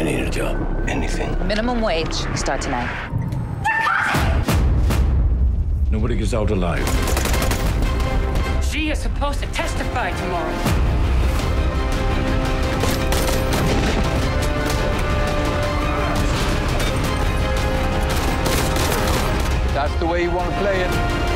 I need a job. Anything. Minimum wage. Start tonight. Nobody gets out alive. She is supposed to testify tomorrow. That's the way you want to play it.